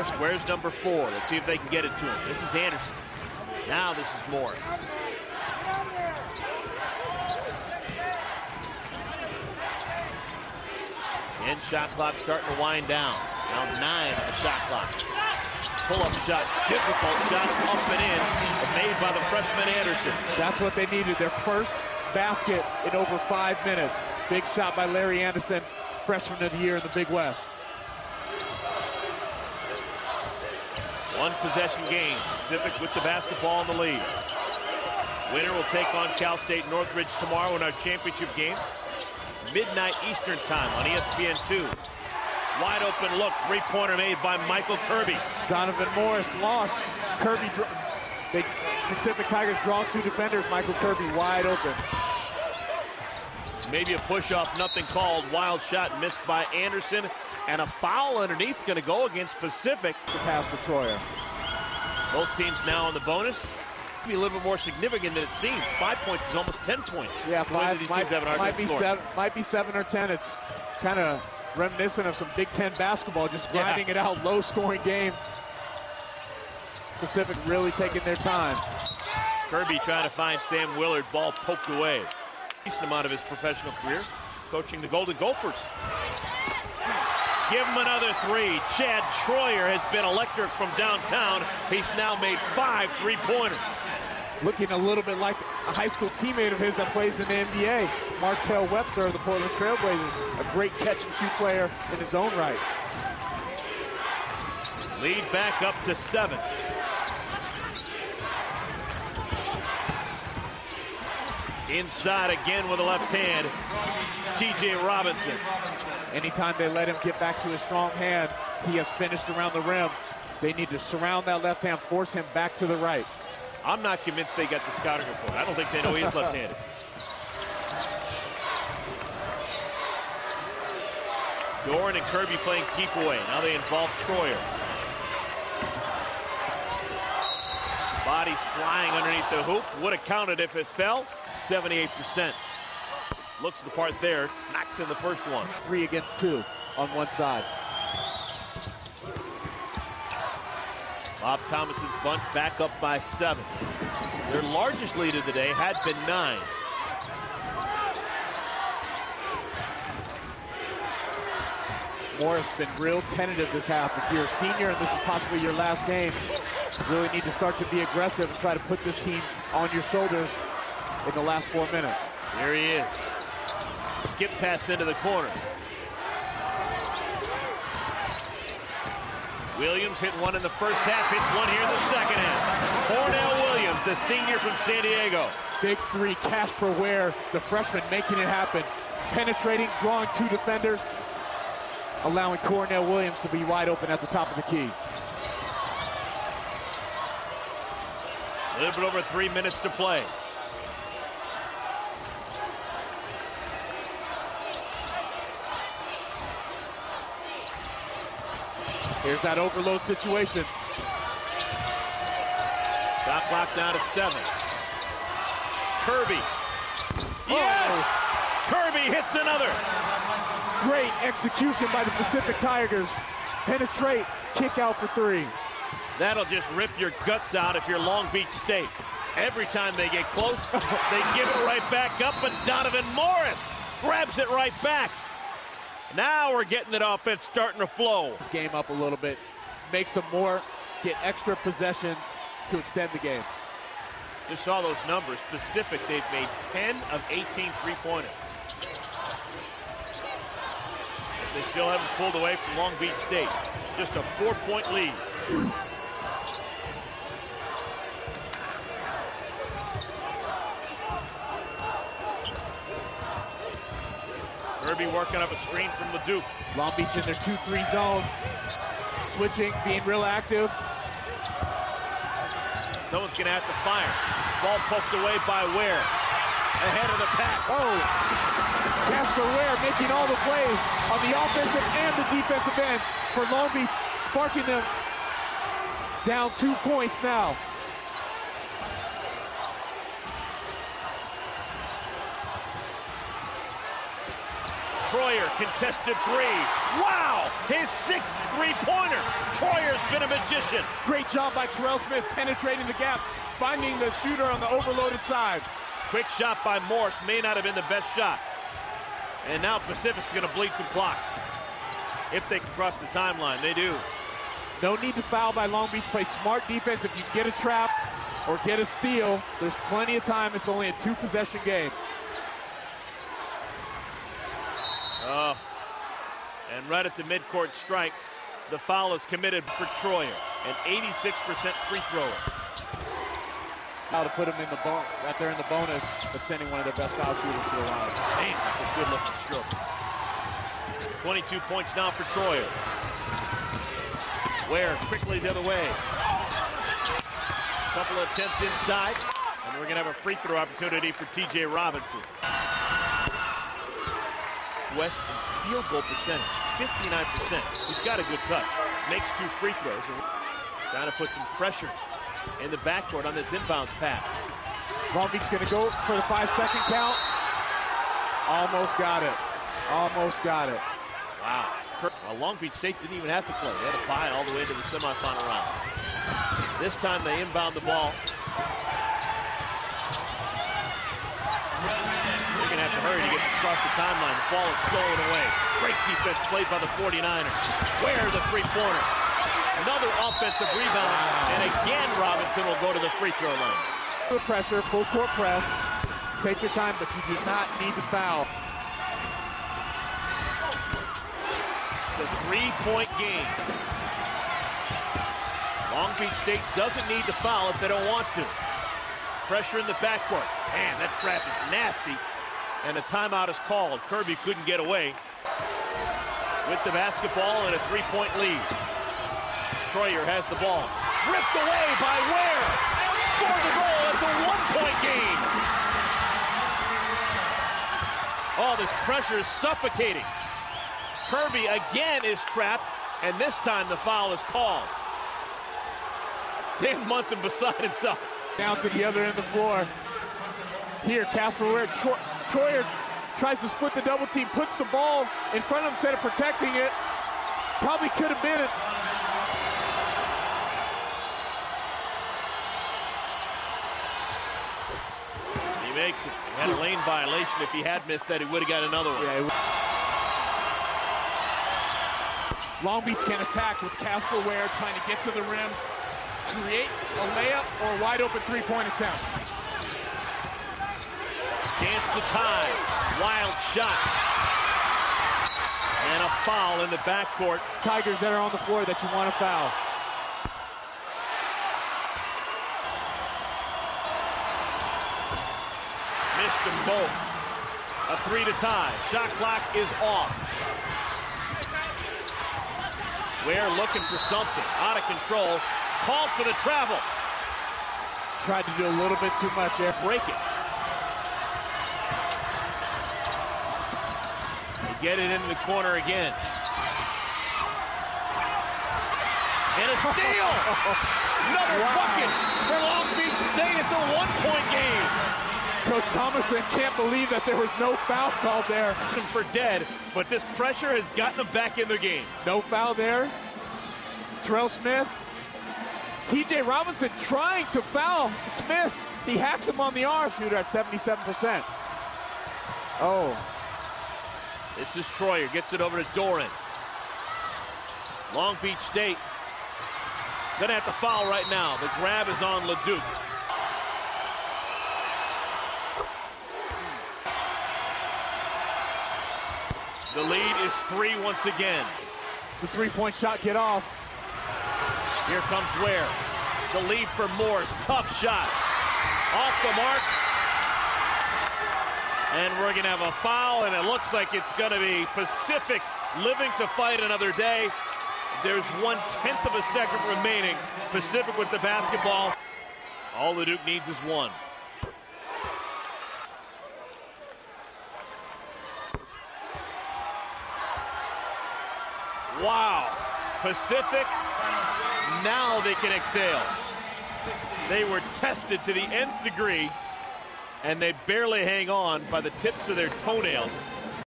Morris. Where's number four? Let's see if they can get it to him. This is Anderson. Now this is Morris. And shot clock starting to wind down. Now nine on the shot clock. Pull-up shot, difficult shot, up and in, made by the freshman Anderson. That's what they needed, their first basket in over five minutes. Big shot by Larry Anderson, freshman of the year in the Big West. One possession game, Pacific with the basketball in the lead. Winner will take on Cal State Northridge tomorrow in our championship game midnight Eastern time on ESPN2. Wide open look, three-pointer made by Michael Kirby. Donovan Morris lost. Kirby, the Pacific Tigers draw two defenders. Michael Kirby wide open. Maybe a push-off, nothing called. Wild shot missed by Anderson. And a foul underneath going to go against Pacific. To pass to Troyer. Both teams now on the bonus be a little bit more significant than it seems. Five points is almost 10 points. Yeah, five might, might be seven, might be seven or 10. It's kind of reminiscent of some Big Ten basketball, just grinding yeah. it out, low-scoring game. Pacific really taking their time. Kirby trying to find Sam Willard, ball poked away. Decent amount of his professional career, coaching the Golden Gophers. Give him another three. Chad Troyer has been electric from downtown. He's now made five three-pointers looking a little bit like a high school teammate of his that plays in the NBA, Martell Webster of the Portland Trailblazers, a great catch and shoot player in his own right. Lead back up to seven. Inside again with a left hand, T.J. Robinson. Anytime they let him get back to his strong hand, he has finished around the rim. They need to surround that left hand, force him back to the right. I'm not convinced they got the scouting report. I don't think they know he's left-handed. Doran and Kirby playing keep away. Now they involve Troyer. Bodies flying underneath the hoop. Would have counted if it fell. 78%. Looks the part there. Knocks in the first one. Three against two on one side. Bob Thomason's bunch back up by seven. Their largest lead of the day had been nine. Morris been real tentative this half. If you're a senior and this is possibly your last game, you really need to start to be aggressive and try to put this team on your shoulders in the last four minutes. Here he is. Skip pass into the corner. Williams hit one in the first half, hits one here in the second half. Cornell Williams, the senior from San Diego. Big three, Casper Ware, the freshman, making it happen. Penetrating, drawing two defenders, allowing Cornell Williams to be wide open at the top of the key. A little bit over three minutes to play. Here's that overload situation. Shot clock down to seven. Kirby. Oh. Yes! Oh. Kirby hits another. Great execution by the Pacific Tigers. Penetrate, kick out for three. That'll just rip your guts out if you're Long Beach State. Every time they get close, they give it right back up, and Donovan Morris grabs it right back. Now we're getting that offense starting to flow. This game up a little bit, make some more, get extra possessions to extend the game. Just saw those numbers. Pacific, they've made 10 of 18 three-pointers. They still haven't pulled away from Long Beach State. Just a four-point lead. Kirby working up a screen from LeDuc. Long Beach in their 2-3 zone. Switching, being real active. Someone's to have to fire. Ball poked away by Ware. Ahead of the pack. Oh, Casper Ware making all the plays on the offensive and the defensive end for Long Beach, sparking them down two points now. Troyer, contested three. Wow! His sixth three-pointer. Troyer's been a magician. Great job by Terrell Smith penetrating the gap, finding the shooter on the overloaded side. Quick shot by Morris may not have been the best shot. And now Pacific's going to bleed some clock. If they can cross the timeline, they do. No need to foul by Long Beach. Play smart defense. If you get a trap or get a steal, there's plenty of time. It's only a two-possession game. Oh. And right at the midcourt strike, the foul is committed for Troyer, an 86% free thrower. How to put him in the bon right there in the bonus, but sending one of their best foul shooters to the line. Man, that's a good looking stroke. 22 points now for Troyer. Ware quickly the other way. Couple of attempts inside, and we're gonna have a free throw opportunity for TJ Robinson. West in field goal percentage, 59%. He's got a good touch. Makes two free throws. Trying to put some pressure in the backcourt on this inbounds pass. Long Beach gonna go for the five second count. Almost got it. Almost got it. Wow. Well, Long Beach State didn't even have to play. They had to bye all the way to the semifinal round. This time they inbound the ball. Going to have to hurry to get across the timeline. The ball is stolen away. Great defense played by the 49ers. Ware the three-pointer. Another offensive rebound. And again, Robinson will go to the free throw line. The pressure, full court press. Take your time, but you do not need to foul. It's a three-point game. Long Beach State doesn't need to foul if they don't want to. Pressure in the backcourt. Man, that trap is nasty. And a timeout is called. Kirby couldn't get away with the basketball and a three-point lead. Troyer has the ball. Ripped away by Ware. Scored the goal. It's a one-point game. Oh, this pressure is suffocating. Kirby again is trapped, and this time the foul is called. Dan Monson beside himself. Down to the other end of the floor. Here, Casper Ware. Tro Troyer tries to split the double team, puts the ball in front of him instead of protecting it. Probably could have been it. He makes it. He had a lane violation. If he had missed that, he would have got another one. Yeah, Long Beach can attack with Casper Ware trying to get to the rim, create a layup or a wide open three-point attempt. Chance to tie. Wild shot. And a foul in the backcourt. Tigers that are on the floor that you want to foul. Missed them both. A three to tie. Shot clock is off. Ware looking for something. Out of control. Called for the travel. Tried to do a little bit too much there. Break it. Get it into the corner again. And a steal! Another Wow. bucket for Long Beach State. It's a one-point game. Coach Thomason can't believe that there was no foul called there. For dead, but this pressure has gotten them back in their game. No foul there. Terrell Smith. TJ Robinson trying to foul Smith. He hacks him on the arm. Shooter at 77%. Oh, This is Troyer, gets it over to Doran. Long Beach State gonna have to foul right now. The grab is on LeDuc. The lead is three once again. the three-point shot get off. Here comes Ware. The lead for Morris. Tough shot. Off the mark. And we're going to have a foul, and it looks like it's going to be Pacific living to fight another day. There's one tenth of a second remaining. Pacific with the basketball. All LeDuc needs is one. Wow. Pacific, now they can exhale. They were tested to the nth degree, and they barely hang on by the tips of their toenails.